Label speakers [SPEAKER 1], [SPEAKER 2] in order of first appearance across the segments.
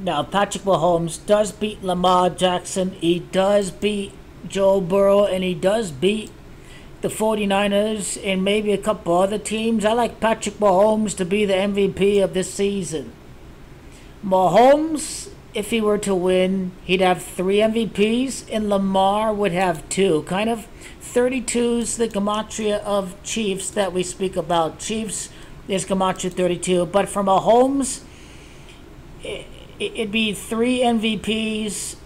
[SPEAKER 1] Now, Patrick Mahomes does beat Lamar Jackson. He does beat Joe Burrow, and he does beat the 49ers and maybe a couple other teams. I like Patrick Mahomes to be the MVP of this season. Mahomes, if he were to win, he'd have three MVPs, and Lamar would have two. Kind of 32 is the gematria of Chiefs that we speak about. Chiefs is gematria 32, but for Mahomes, it'd be three MVPs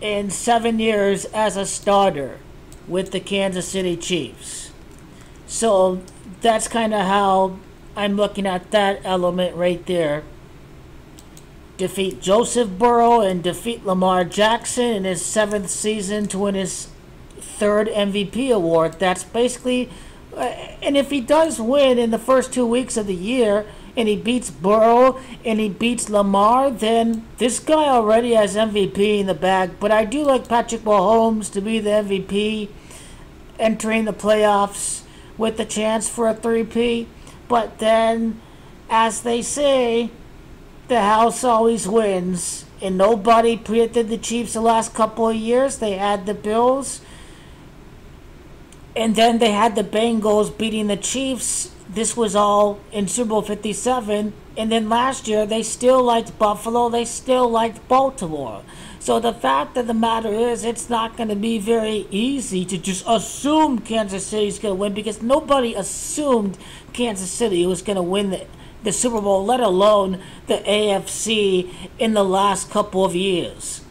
[SPEAKER 1] in seven years as a starter with the Kansas City Chiefs. So that's kind of how I'm looking at that element right there. Defeat Joseph Burrow and defeat Lamar Jackson in his seventh season to win his third MVP award. That's basically, uh, and if he does win in the first two weeks of the year, and he beats Burrow and he beats Lamar, then this guy already has MVP in the bag. But I do like Patrick Mahomes to be the MVP, entering the playoffs with the chance for a three-peat. But then, as they say, the house always wins. And nobody predicted the Chiefs the last couple of years. They had the Bills. And then they had the Bengals beating the Chiefs this was all in Super Bowl 57. And then last year, they still liked Buffalo. They still liked Baltimore. So the fact of the matter is, it's not going to be very easy to just assume Kansas City's going to win because nobody assumed Kansas City was going to win the, the Super Bowl, let alone the AFC in the last couple of years.